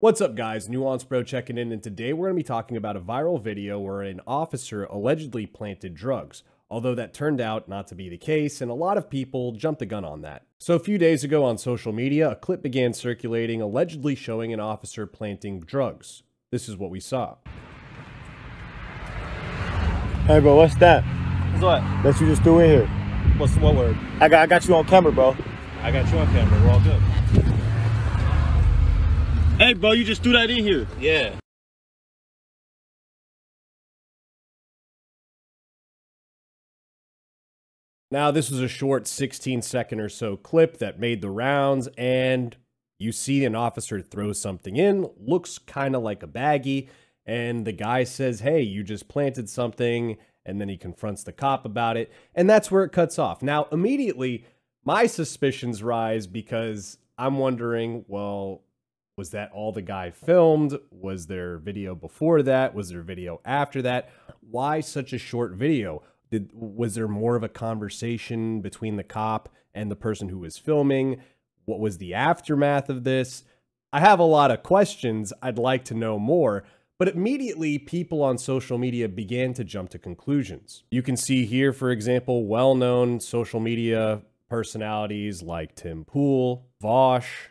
What's up guys, Nuance Bro checking in and today we're going to be talking about a viral video where an officer allegedly planted drugs, although that turned out not to be the case and a lot of people jumped the gun on that. So a few days ago on social media, a clip began circulating allegedly showing an officer planting drugs. This is what we saw. Hey bro, what's that? What's what? That you just threw in here. What's what word? I got I got you on camera, bro. I got you on camera. We're all good. Hey bro, you just threw that in here. Yeah. Now, this was a short 16 second or so clip that made the rounds, and you see an officer throw something in, looks kind of like a baggie, and the guy says, Hey, you just planted something, and then he confronts the cop about it, and that's where it cuts off. Now, immediately, my suspicions rise because I'm wondering, well, was that all the guy filmed? Was there video before that? Was there video after that? Why such a short video? Did was there more of a conversation between the cop and the person who was filming? What was the aftermath of this? I have a lot of questions. I'd like to know more. But immediately, people on social media began to jump to conclusions. You can see here, for example, well known social media personalities like Tim Pool, Vaush,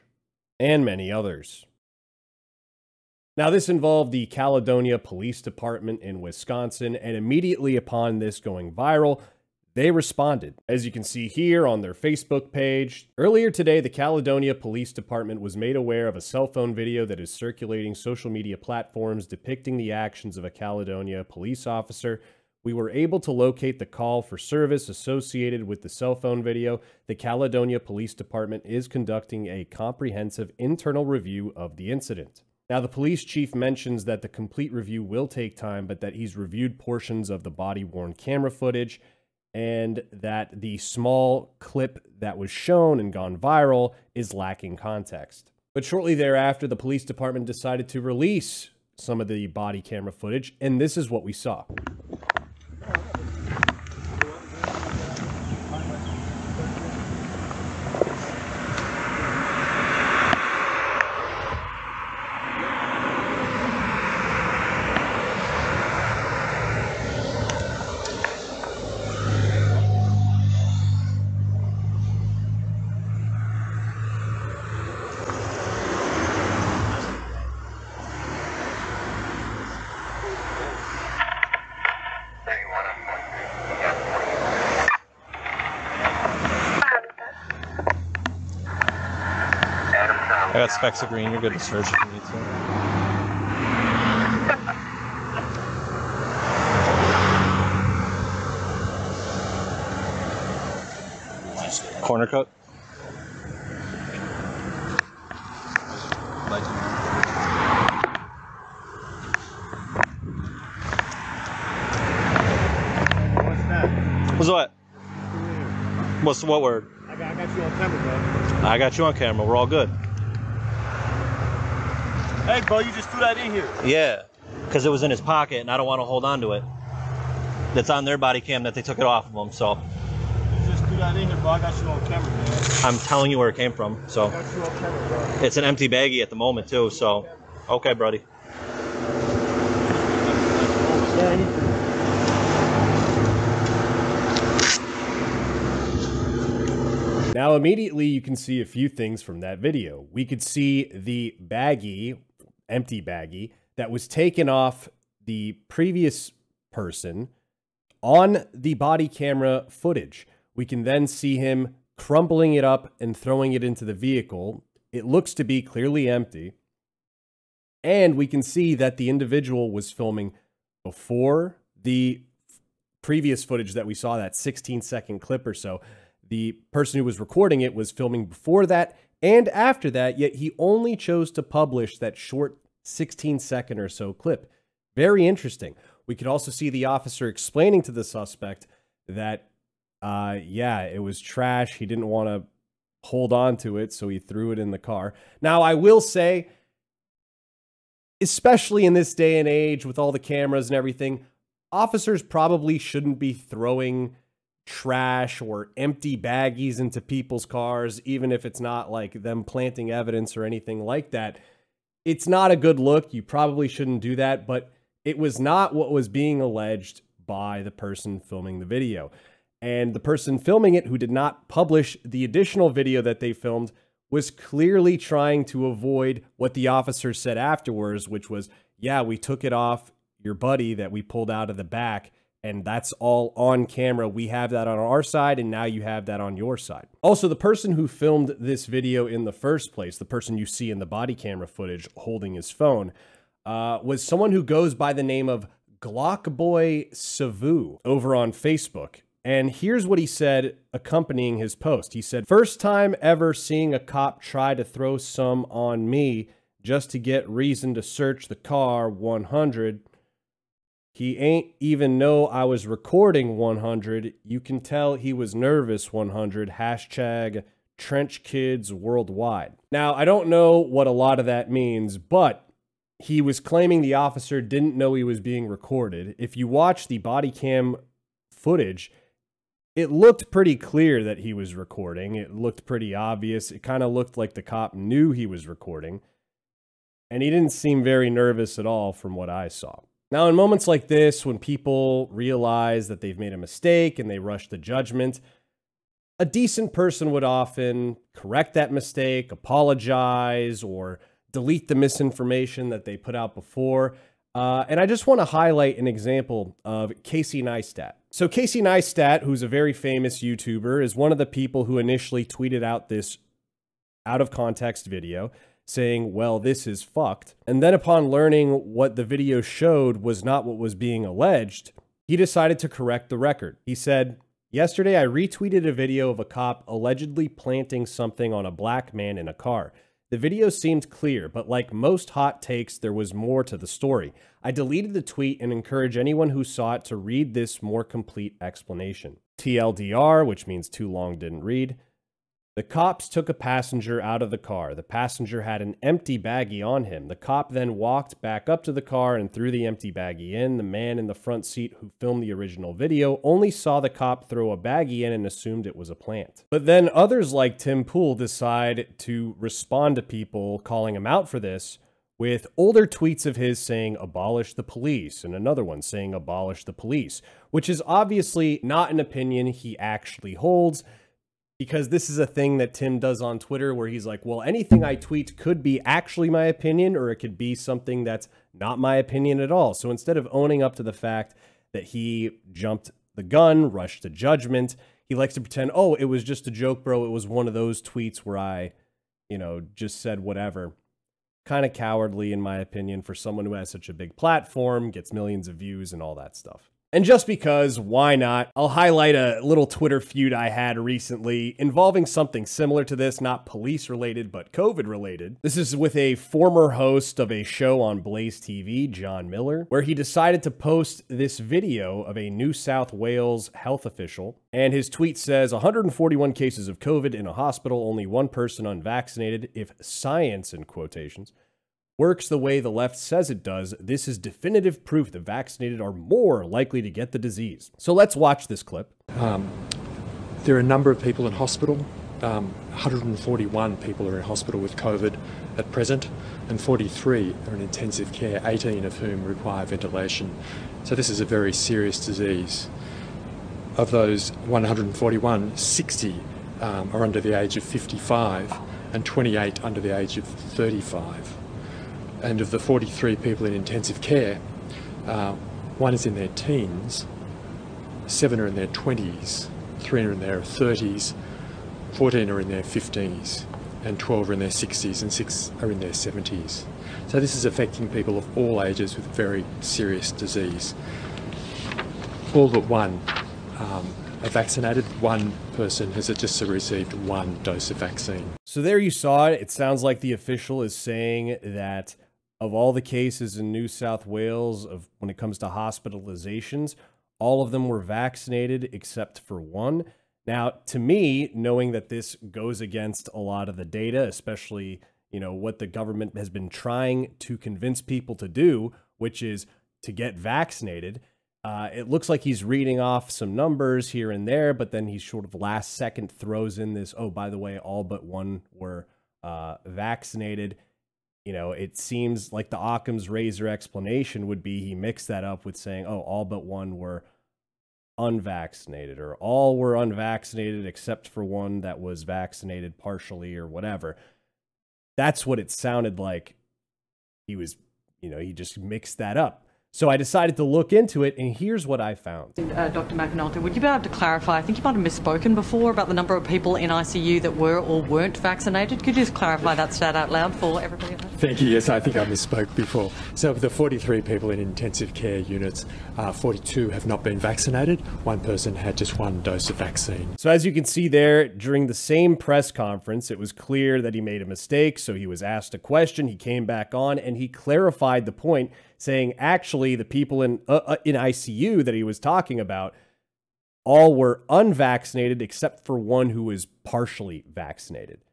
and many others. Now, this involved the Caledonia Police Department in Wisconsin, and immediately upon this going viral, they responded. As you can see here on their Facebook page, earlier today, the Caledonia Police Department was made aware of a cell phone video that is circulating social media platforms depicting the actions of a Caledonia police officer. We were able to locate the call for service associated with the cell phone video. The Caledonia Police Department is conducting a comprehensive internal review of the incident. Now, the police chief mentions that the complete review will take time, but that he's reviewed portions of the body worn camera footage and that the small clip that was shown and gone viral is lacking context. But shortly thereafter, the police department decided to release some of the body camera footage, and this is what we saw. I got specks of green. You're good to search if you need to. Corner cut. What's that? What's what? What's what word? I got, I got you on camera, I got you on camera. We're all good. Bro. Hey bro, you just threw that in here. Yeah, because it was in his pocket, and I don't want to hold on to it. That's on their body cam that they took it off of him. So You just threw that in here, bro. I got you on camera, man. I'm telling you where it came from. So I got you on camera, bro. it's an empty baggie at the moment too. So okay, buddy. Yeah, Now, immediately you can see a few things from that video. We could see the baggie, empty baggie, that was taken off the previous person on the body camera footage. We can then see him crumbling it up and throwing it into the vehicle. It looks to be clearly empty. And we can see that the individual was filming before the previous footage that we saw, that 16 second clip or so. The person who was recording it was filming before that and after that, yet he only chose to publish that short 16 second or so clip. Very interesting. We could also see the officer explaining to the suspect that, uh, yeah, it was trash. He didn't want to hold on to it, so he threw it in the car. Now, I will say, especially in this day and age with all the cameras and everything, officers probably shouldn't be throwing trash or empty baggies into people's cars, even if it's not like them planting evidence or anything like that. It's not a good look. You probably shouldn't do that, but it was not what was being alleged by the person filming the video. And the person filming it, who did not publish the additional video that they filmed, was clearly trying to avoid what the officer said afterwards, which was, Yeah, we took it off your buddy that we pulled out of the back and that's all on camera. We have that on our side, and now you have that on your side. Also, the person who filmed this video in the first place, the person you see in the body camera footage holding his phone, uh, was someone who goes by the name of Glockboy Savu over on Facebook. And here's what he said accompanying his post. He said, First time ever seeing a cop try to throw some on me just to get reason to search the car 100 he ain't even know I was recording 100. You can tell he was nervous 100. Hashtag trench kids worldwide. Now, I don't know what a lot of that means, but he was claiming the officer didn't know he was being recorded. If you watch the body cam footage, it looked pretty clear that he was recording. It looked pretty obvious. It kind of looked like the cop knew he was recording. And he didn't seem very nervous at all from what I saw. Now, in moments like this, when people realize that they've made a mistake and they rush to judgment, a decent person would often correct that mistake, apologize, or delete the misinformation that they put out before. Uh, and I just want to highlight an example of Casey Neistat. So, Casey Neistat, who's a very famous YouTuber, is one of the people who initially tweeted out this out of context video saying, well, this is fucked. And then upon learning what the video showed was not what was being alleged, he decided to correct the record. He said, Yesterday, I retweeted a video of a cop allegedly planting something on a black man in a car. The video seemed clear, but like most hot takes, there was more to the story. I deleted the tweet and encourage anyone who saw it to read this more complete explanation. TLDR, which means too long didn't read, the cops took a passenger out of the car. The passenger had an empty baggie on him. The cop then walked back up to the car and threw the empty baggie in. The man in the front seat who filmed the original video only saw the cop throw a baggie in and assumed it was a plant. But then others like Tim Pool decide to respond to people calling him out for this with older tweets of his saying abolish the police and another one saying abolish the police, which is obviously not an opinion he actually holds because this is a thing that Tim does on Twitter where he's like, well, anything I tweet could be actually my opinion or it could be something that's not my opinion at all. So instead of owning up to the fact that he jumped the gun, rushed to judgment, he likes to pretend, oh, it was just a joke, bro. It was one of those tweets where I, you know, just said whatever. Kind of cowardly, in my opinion, for someone who has such a big platform, gets millions of views, and all that stuff. And just because, why not? I'll highlight a little Twitter feud I had recently involving something similar to this, not police related, but COVID related. This is with a former host of a show on Blaze TV, Jon Miller, where he decided to post this video of a New South Wales health official. And his tweet says 141 cases of COVID in a hospital, only one person unvaccinated, if science in quotations works the way the left says it does, this is definitive proof the vaccinated are more likely to get the disease. So let's watch this clip. Um, there are a number of people in hospital. Um, 141 people are in hospital with COVID at present, and 43 are in intensive care, 18 of whom require ventilation. So this is a very serious disease. Of those 141, 60 um, are under the age of 55 and 28 under the age of 35 and of the 43 people in intensive care, uh, one is in their teens, seven are in their 20s, three are in their 30s, 14 are in their 50s, and 12 are in their 60s, and six are in their 70s. So this is affecting people of all ages with very serious disease. All but one um, are vaccinated. One person has just received one dose of vaccine. So there you saw it. It sounds like the official is saying that of all the cases in New South Wales of when it comes to hospitalizations, all of them were vaccinated except for one. Now, to me, knowing that this goes against a lot of the data, especially, you know, what the government has been trying to convince people to do, which is to get vaccinated, uh, it looks like he's reading off some numbers here and there, but then he sort of last second throws in this, oh, by the way, all but one were uh, vaccinated you know, it seems like the Occam's razor explanation would be he mixed that up with saying, oh, all but one were unvaccinated or all were unvaccinated except for one that was vaccinated partially or whatever. That's what it sounded like. He was, you know, he just mixed that up. So I decided to look into it, and here's what I found. Uh, Dr. McAnulty, would you be able to clarify? I think you might have misspoken before about the number of people in ICU that were or weren't vaccinated. Could you just clarify that stat out loud for everybody? at home? Thank you. Yes, I think I misspoke before. So, of the 43 people in intensive care units, uh, 42 have not been vaccinated. One person had just one dose of vaccine. So, as you can see there, during the same press conference, it was clear that he made a mistake. So, he was asked a question, he came back on, and he clarified the point, saying actually the people in uh, uh, in ICU that he was talking about all were unvaccinated except for one who was partially vaccinated.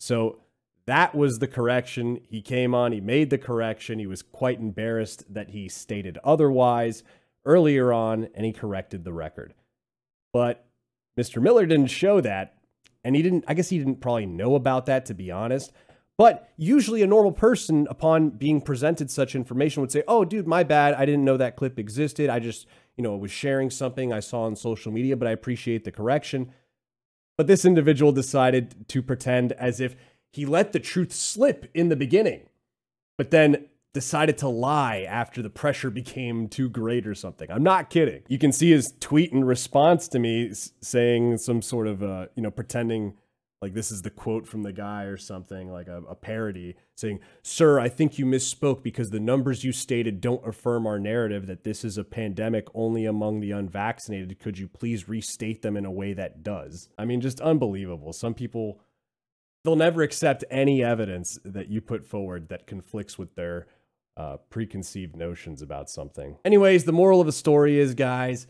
So that was the correction. He came on, he made the correction. He was quite embarrassed that he stated otherwise earlier on, and he corrected the record. But Mr. Miller didn't show that, and he didn't, I guess he didn't probably know about that, to be honest. But usually, a normal person, upon being presented such information, would say, Oh, dude, my bad. I didn't know that clip existed. I just, you know, was sharing something I saw on social media, but I appreciate the correction. But this individual decided to pretend as if he let the truth slip in the beginning, but then decided to lie after the pressure became too great or something. I'm not kidding. You can see his tweet in response to me saying some sort of, uh, you know, pretending like this is the quote from the guy or something like a, a, parody saying sir i think you misspoke because the numbers you stated don't affirm our narrative that this is a pandemic only among the unvaccinated could you please restate them in a way that does i mean just unbelievable some people they'll never accept any evidence that you put forward that conflicts with their uh, preconceived notions about something. Anyways the moral of the story is guys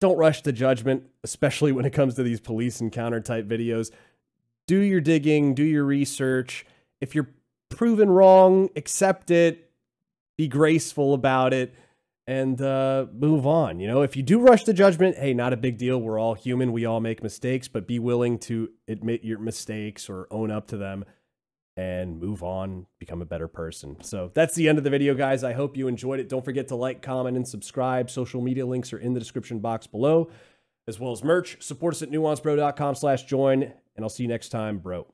don't rush to judgment especially when it comes to these police encounter type videos. Do your digging, do your research. If you're proven wrong, accept it, be graceful about it, and uh, move on. You know, if you do rush to judgment, hey, not a big deal. We're all human. We all make mistakes, but be willing to admit your mistakes or own up to them and move on, become a better person. So that's the end of the video, guys. I hope you enjoyed it. Don't forget to like, comment, and subscribe. Social media links are in the description box below, as well as merch. Support us at nuancebro.com slash join and I'll see you next time, bro.